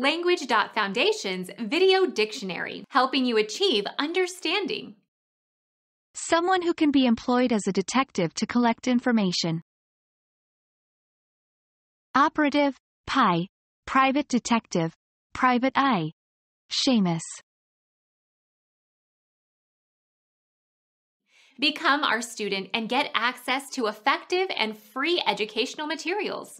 Language.Foundation's Video Dictionary, helping you achieve understanding. Someone who can be employed as a detective to collect information. Operative, PI, Private Detective, Private Eye. Shamus. Become our student and get access to effective and free educational materials.